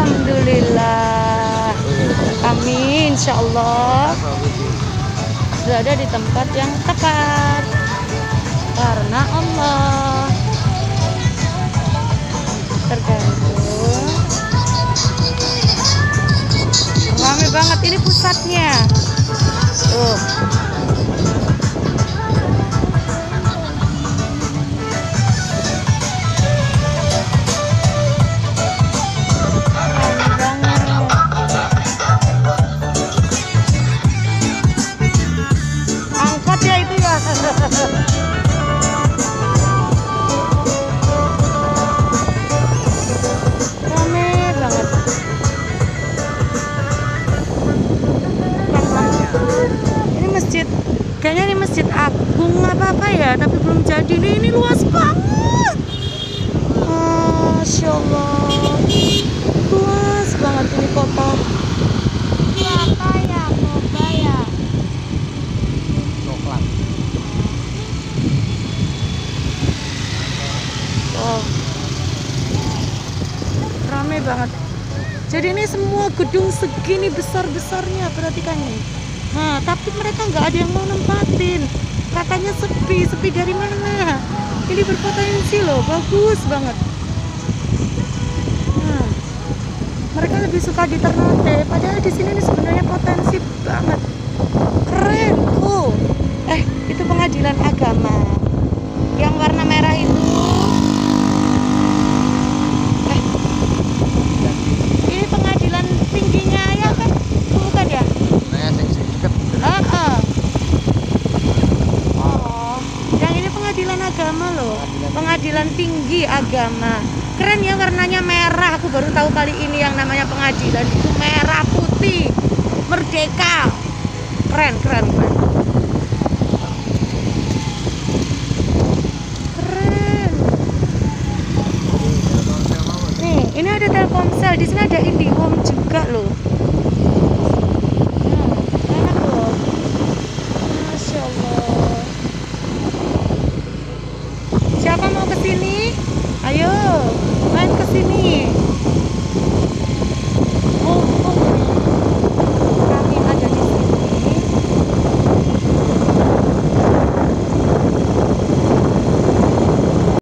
Alhamdulillah. Amin Insya Allah Berada di tempat yang tepat. Karena Allah. Tergantung. Rame banget ini pusatnya. Tuh. Ya itu ya. Ini masjid kayaknya ini masjid agung apa apa ya tapi belum jadi. Ini ini luas banget. Masya Allah luas banget ini kota apa ya boba ya coklat Oh. Rame banget. Jadi ini semua gedung segini besar-besarnya perhatikan nih. Nah, tapi mereka nggak ada yang mau nempatin. Katanya sepi, sepi dari mana? Ini berpotensi loh, bagus banget. Nah, mereka lebih suka di Ternate, padahal di sini nih sebenarnya potensi banget. Keren, cool. Eh, itu pengadilan agama. Yang warna merah itu Eh, ini pengadilan tingginya ya kan? Bukan ya? nah sing siket Ah, ah. Oh, yang ini pengadilan agama loh. Pengadilan tinggi agama. Keren ya warnanya merah. Aku baru tahu kali ini yang namanya pengadilan itu merah putih. Merdeka. Keren, keren, keren. Keren. Nih, ini ada Telkomsel. Di sini ada IndiHome juga loh. Siapa mau ke sini? Ayo, main ke sini.